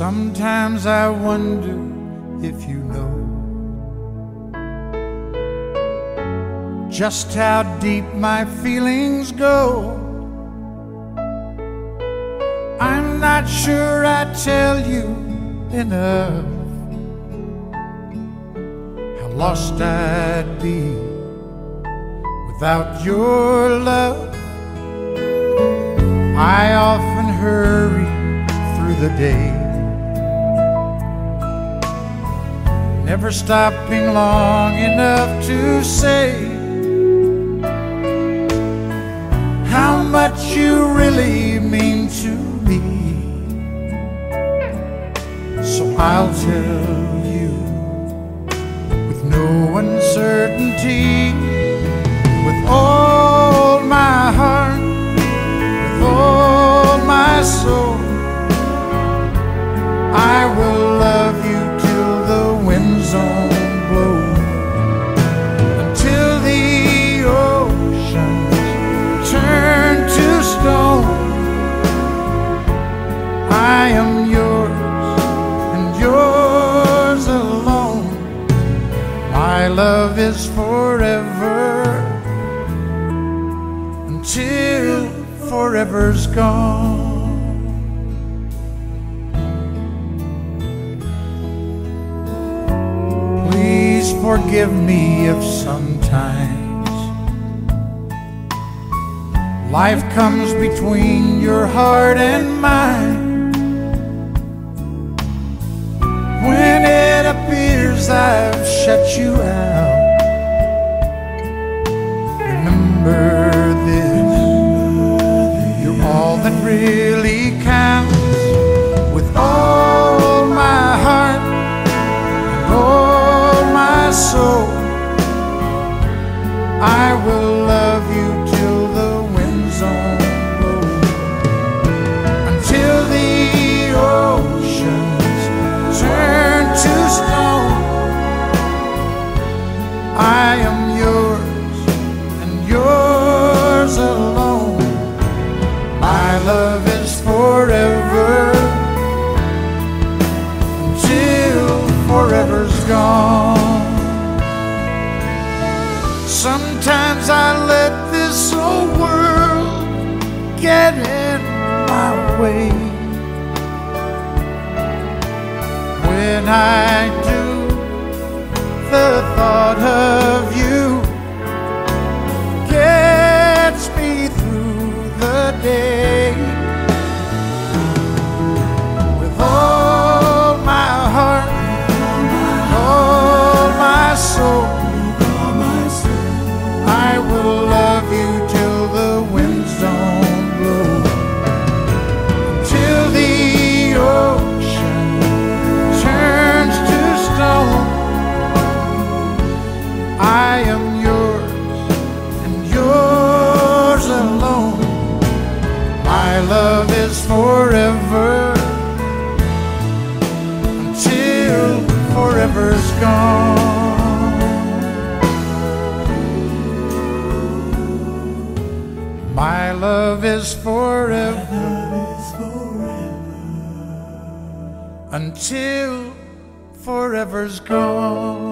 Sometimes I wonder if you know just how deep my feelings go. I'm not sure I tell you enough how lost I'd be without your love. I often hurry through the day, never stopping long enough to say how much you really mean to me. So I'll tell you with no uncertainty, My love is forever until forever's gone. Please forgive me if sometimes life comes between your heart and mine. Shut you out, remember this you're all that really counts. With all my heart and all my soul, I will gone. Sometimes I let this old world get in my way. When I do, the thought I am yours and yours alone. My love is forever until forever's gone. My love is forever until forever's gone.